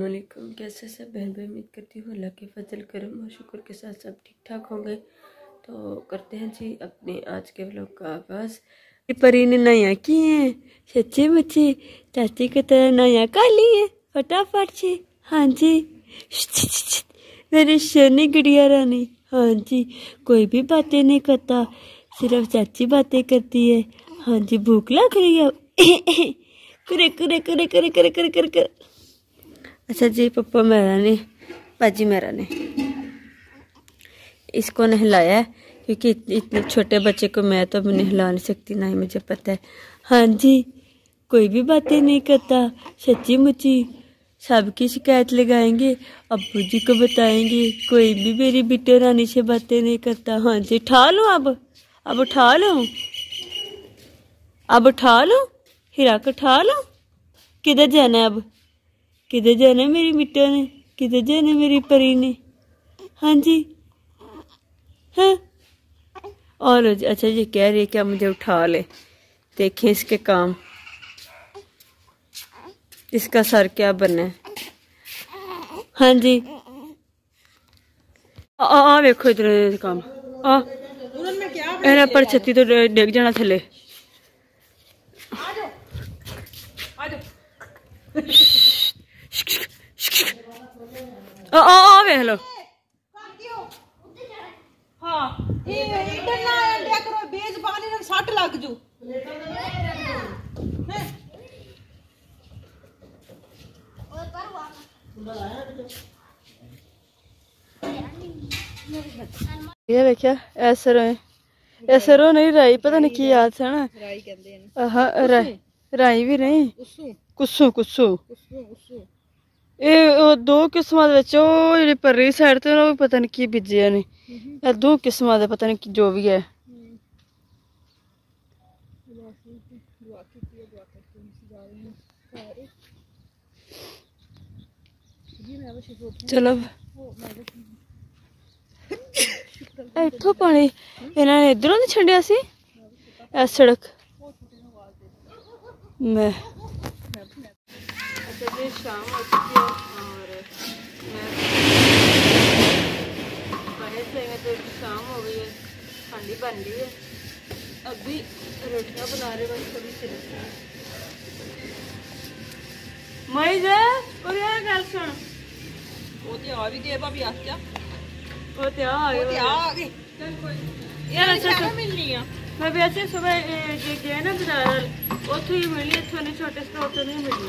वालेकुम कैसे सब? बहन भाई उम्मीद करती हूँ अल्लाह के फजल, करम और शुक्र के साथ सब ठीक ठाक होंगे। तो करते हैं जी अपने आज के व्लॉग का आगाज़। परी ने नया किए हैं। सच्चे बच्चे, चाची की तरह नया कर लिए फटाफट से। हाँ जी। मेरे शनि गुड़िया रानी। हाँ जी। कोई भी बातें नहीं करता। सिर्फ़ चाची बातें करती है। हाँ जी, भूख लग रही है। करे करे करे करे करे करे करे करे। अच्छा जी, पप्पा मेरा ने पाजी मेरा ने इसको नहलाया है, क्योंकि इतने छोटे बच्चे को मैं तो नहीं हिला नहीं सकती, ना ही मुझे पता है। हाँ जी, कोई भी बातें नहीं करता, सच्ची मुच्ची। सबकी शिकायत लगाएँगे अबू जी को बताएँगे, कोई भी मेरी बिटे रानी से बातें नहीं करता। हाँ जी, उठा लो अब अब उठा लो। अब उठा लो। हीरा को उठा लो। किधर जाना अब? किधर जाना मेरी मिट्टा ने? किधर जाना मेरी परी ने? हाँ जी। हाँ। और अच्छा ये कह रही है क्या मुझे उठा ले। देखें इसके काम। इसका सर क्या बना है? हाँ जी। आ, आ देखो इधर काम। आ। पर छत्ती तो डिग जाना थले। वे हेलो हाँ रिटर्न ना इंडिया करो बेज पानी रंग साठ लाख जू ये देखिया ऐसे रोए नहीं राई पता नहीं की याद है ना? राई कहते हैं हाँ राई राई भी नहीं। ਕੁੱਸੂ ਕੁੱਸੂ ਉਸੂ ਉਸੂ ਇਹ ਉਹ ਦੋ ਕਿਸਮਾਂ ਦੇ ਵਿੱਚ ਉਹ ਜਿਹੜੀ ਪਰਲੀ ਸਾਈਡ ਤੇ ਉਹ ਵੀ ਪਤਾ ਨਹੀਂ ਕੀ ਬੀਜਿਆ ਨੇ ਇਹ ਦੋ ਕਿਸਮਾਂ ਦੇ ਪਤਾ ਨਹੀਂ ਕੀ ਜੋ ਵੀ ਹੈ ਚਲੋ ਇੱਥੋਂ ਪਾਣੀ ਇਹਨਾਂ ਨੇ ਇਧਰੋਂ ਦੀ ਛੱਡਿਆ ਸੀ ਇਹ ਸੜਕ ਮੈਂ अच्छा जी शाम हो चुकी है और मैं पढ़े से में तो शाम हो गई है ठंडी बन रही है अभी रोटियां बना रहे बस थोड़ी सी मई जे और यार गल सुन ਉਹ ਤੇ ਆ ਵੀ ਗਏ ਭਾਬੀ ਆ ਜਾ वो तो आ ਉਹ ਤੇ गए ਆ ਆ ਗਏ यार अच्छा ਕਿਆ ਮਿਲਣੀ ਆ मैं भी ऐसे सुबह ना बाज़ार ही मिली इतों नहीं छोटे स्टोर तो नहीं मिली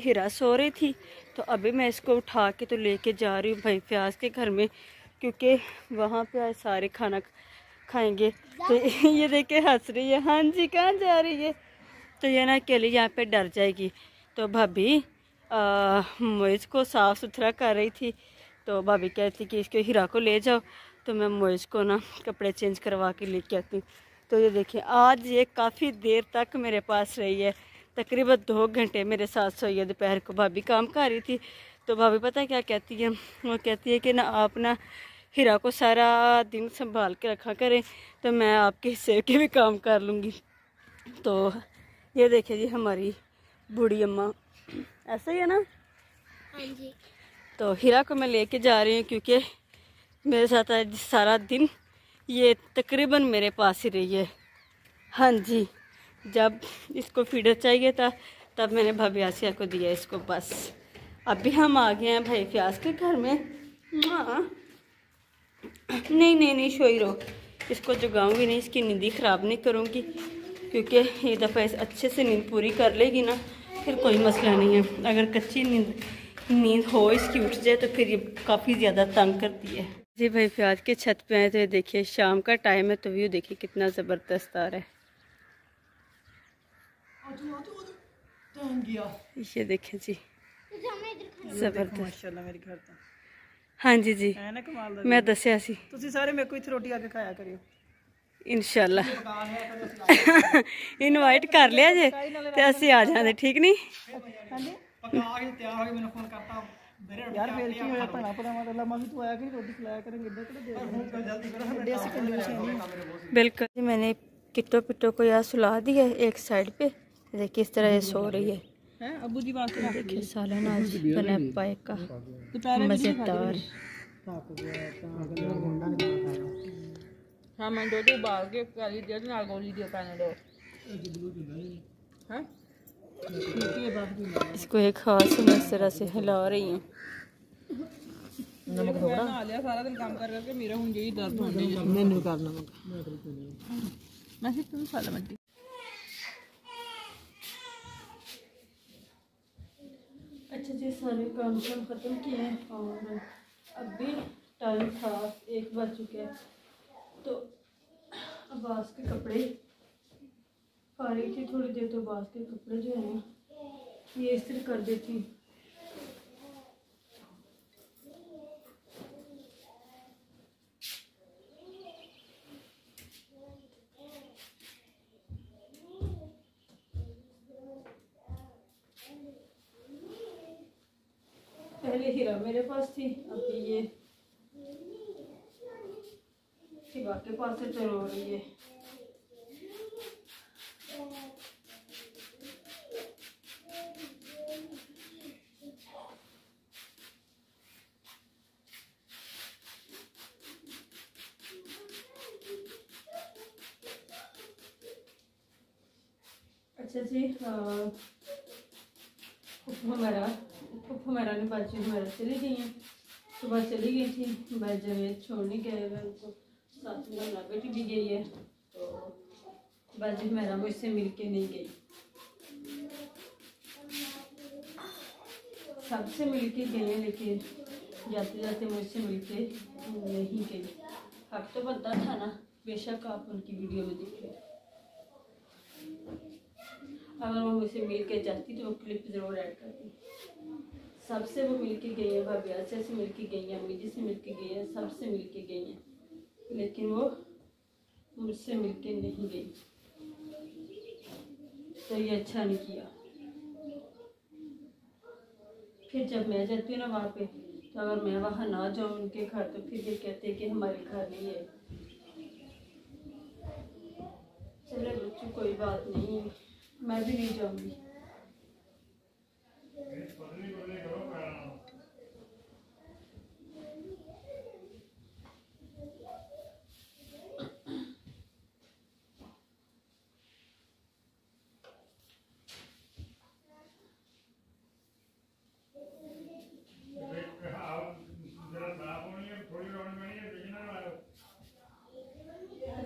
हिरा सो रही थी तो अभी मैं इसको उठा के तो लेके जा रही हूँ भाई प्याज के घर में क्योंकि वहाँ पे आज सारे खाना खाएँगे। तो ये देखे हंस रही है। हाँ जी, कहाँ जा रही है? तो ये ना अकेले यहाँ पे डर जाएगी। तो भाभी मोइज को साफ़ सुथरा कर रही थी। तो भाभी कहती कि इसको हीरा को ले जाओ। तो मैं मोइज को ना कपड़े चेंज करवा के लेके आती हूँ। तो ये देखिए, आज ये काफ़ी देर तक मेरे पास रही है। तकरीबन दो घंटे मेरे साथ सोई है दोपहर को। भाभी काम कर रही थी। तो भाभी पता क्या कहती है? वो कहती है कि ना आप ना हीरा को सारा दिन संभाल के रखा करें तो मैं आपके हिस्से के भी काम कर लूँगी। तो ये देखिए जी हमारी बूढ़ी अम्मा। ऐसा ही है ना? जी। तो हीरा को मैं लेके जा रही हूँ क्योंकि मेरे साथ आज सारा दिन ये तकरीबन मेरे पास ही रही है। हाँ जी जब इसको फीडर चाहिए था तब मैंने भाभी आसिया को दिया इसको बस। अभी हम आ गए हैं भाई प्याज के घर में। हाँ। नहीं नहीं नहीं शोई रो इसको जगाऊँगी नहीं इसकी नींद ख़राब नहीं करूँगी क्योंकि ये दफ़ा इस अच्छे से नींद पूरी कर लेगी ना फिर कोई मसला नहीं है। अगर कच्ची नींद नींद हो इसकी उठ जाए तो फिर ये काफ़ी ज़्यादा तंग करती है। जी भाई प्याज के छत पे आए तो ये देखिए शाम का टाइम है तो व्यू देखिए कितना ज़बरदस्त आ रहा है। ये देखें जी ज़बरदस्त। माशाल्लाह मेरे घर का। ਹਾਂਜੀ ਜੀ ਹੈ ਨਾ ਕਮਾਲ ਦਾ ਮੈਂ ਦੱਸਿਆ ਸੀ ਤੁਸੀਂ ਸਾਰੇ ਮੇਰੇ ਕੋਲ ਇੱਥੇ ਰੋਟੀ ਆ ਕੇ ਖਾਇਆ ਕਰਿਓ ਇਨਸ਼ਾਅੱਲਾ ਇਨਵਾਈਟ ਕਰ ਲਿਆ ਜੇ ਤੇ ਅਸੀਂ ਆ ਜਾਂਦੇ ਠੀਕ ਨਹੀਂ ਯਾਰ ਫਿਰ ਕੀ ਹੋਇਆ ਭਣਾ ਭਣਾ ਮਾਤਾ ਮਾਮੀ ਤੂੰ ਆਇਆ ਕਿ ਰੋਟੀ ਖਿਲਾਇਆ ਕਰਾਂਗੇ ਇੱਦਾਂ ਕਿਹੜਾ ਦੇ ਜਲਦੀ ਕਰੋ ਵੱਡੇ ਅਸੀਂ ਕੰਜੂਸ ਨਹੀਂ बिल्कुल जी, मैंने किट्टो पिट्टो को यहाँ सुला दिया है एक साइड पे देखिए किस तरह ये सो रही है इसको एक खास इस तरह से हिला रही हूँ। मेरा हूँ यही दर्द होने करना मैं सिर्फ़ तुम साला मत सारे काम काम ख़त्म किए हैं और अभी टाइम था, एक बज चुके हैं। तो अब्बास के कपड़े रही थी, थोड़ी देर तो अब्बास के कपड़े जो है, ये इस तरह कर देती। हीरा मेरे पास थी। अभी ये शिवा के पास से चलो रही है? अच्छा जी अ, हमारा हमारा ने बाजी हमारा चली गई हैं। सुबह चली गई थी, मैं जवेद छोड़ने गए, मैं उनको साथ में बेटी भी गई है तो बाजी हमारा मुझसे मिल के नहीं गई। सबसे मिल के गई है, लेकिन जाते जाते मुझसे मिल के नहीं गई। हक तो बनता था ना, बेशक आप उनकी वीडियो में देखें अगर वो मुझसे मिल के जाती तो वो क्लिप ज़रूर ऐड करती। सबसे वो मिल के गई है भाभी आचा से मिल के गई है, अम्मी जी से मिल के गई है, सबसे मिल के गई हैं। लेकिन वो मुझसे मिल के नहीं गई। तो ये अच्छा नहीं किया। फिर जब मैं जाती हूँ ना वहाँ पे तो अगर मैं वहाँ ना जाऊँ उनके घर तो फिर ये कहते हैं कि हमारे घर नहीं है। चलो बच्चों, कोई बात नहीं, मैं भी नहीं जाऊँगी।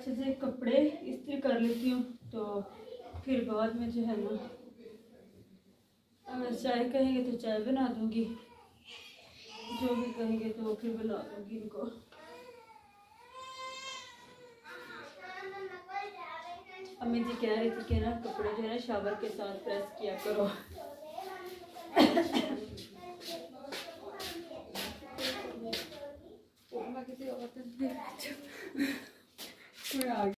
अच्छे से कपड़े इस्त्री कर लेती हूँ तो फिर बाद में जो है ना अगर चाय कहेंगे तो चाय बना दूँगी। जो भी कहेंगे तो फिर बना दूँगी इनको। अम्मी जी कह रही थी कि ना कपड़े जो है ना शावर के साथ प्रेस किया करो। किसी और से